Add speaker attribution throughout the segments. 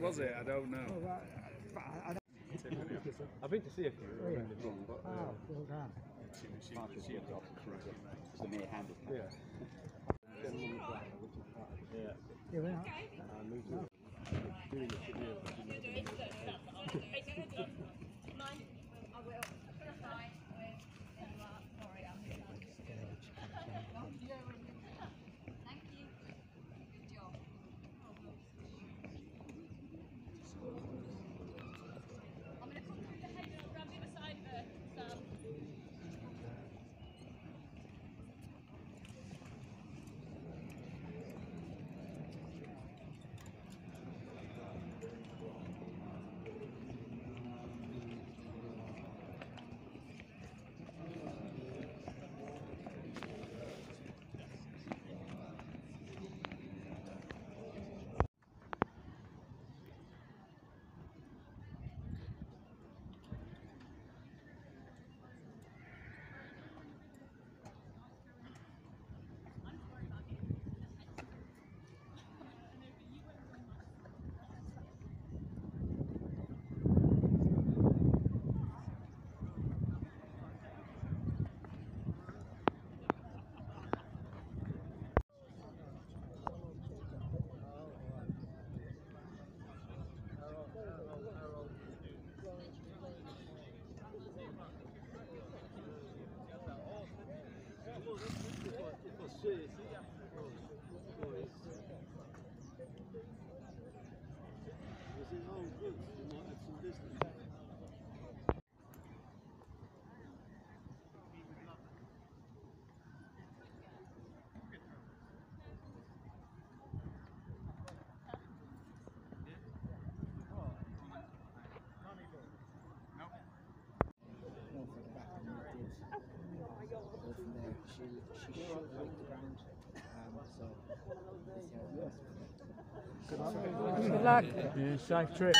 Speaker 1: Was it? I don't know.
Speaker 2: Oh, right. I, I don't,
Speaker 3: I've been to see a few.
Speaker 2: Oh, yeah.
Speaker 3: Wrong, but,
Speaker 2: oh, well done.
Speaker 1: She, she, she adopted correctly.
Speaker 3: It's a mere handicap. Yeah. Yeah.
Speaker 2: Yeah, we're not.
Speaker 3: I moved to doing it
Speaker 4: Good luck.
Speaker 3: Yeah, safe trip.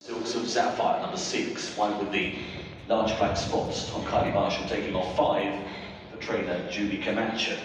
Speaker 5: Silks of Zapphire, number six, one with the large black spots. Tom Kiely-Marshall taking off five, the trainer Julie Camacho.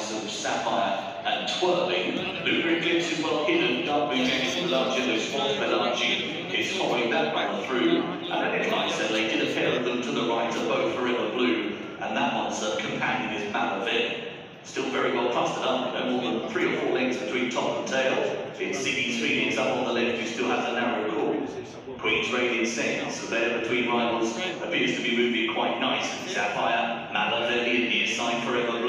Speaker 5: Of Zapphire and Twirling. Lunar Eclipse is well hidden. Dark Blue Jackson, large yellow spots. Melange is following that one through. And then it's like I said, they did a them to the right of both Forever Blue. And that one's a companion is Malavin. Still very well clustered up, know, more than three or four lengths between top and tail. It's City's Phoenix up on the left, who still has a narrow call. Queen's Radiant Saints, there between rivals, appears to be moving quite nice. Zapphire, Malaveli, near side Forever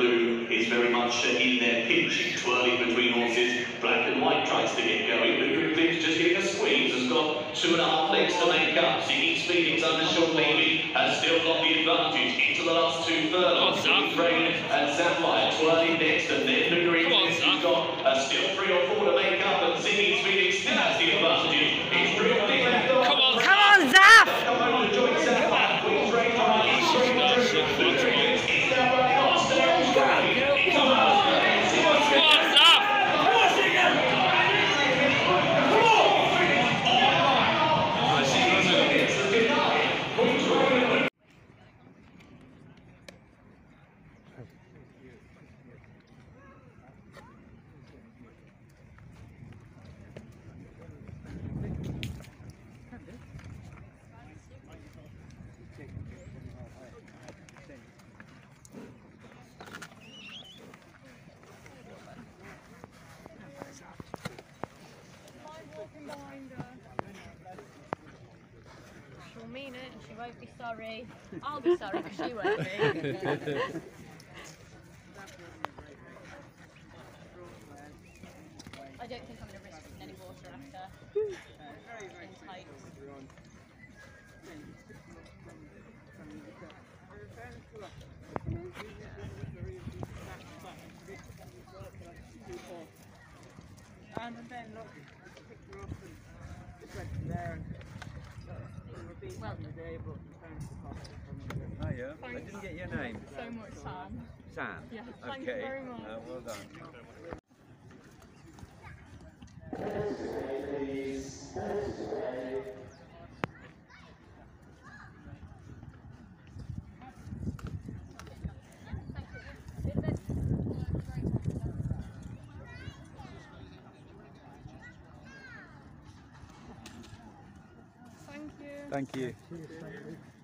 Speaker 5: in there, pinching, twirling between horses. Black and White tries to get going. Lunar Eclipse just getting a squeeze, has got two and a half legs to make up. City's Phoenix under Sean Levey has still got the advantage into the last two furlongs. Queen's Radiant and Zapphire twirling next, and then Lunar Eclipse has got uh, still three or four to make up, and City's Phoenix still has the advantage. It's real big left on.
Speaker 4: Come on, Zaf!
Speaker 5: Come over to join Zapphire. Queen's Radiant on each ring. Lunar Eclipse is now running on. Stay on straight. Come on.
Speaker 4: Come on, Zaf!
Speaker 6: She'll mean it and she won't be sorry. I'll be sorry because she won't be. I don't think I'm going to risk any water after.
Speaker 2: And then look, picked her up and just went from there and we were being
Speaker 6: Well,
Speaker 7: Oh. I didn't get your name.
Speaker 6: so much, Sam.
Speaker 7: Sam.
Speaker 6: Yeah, thank
Speaker 7: okay.
Speaker 6: you very much.
Speaker 7: Uh, well done.
Speaker 6: Thank you.
Speaker 7: Thank you.
Speaker 3: There she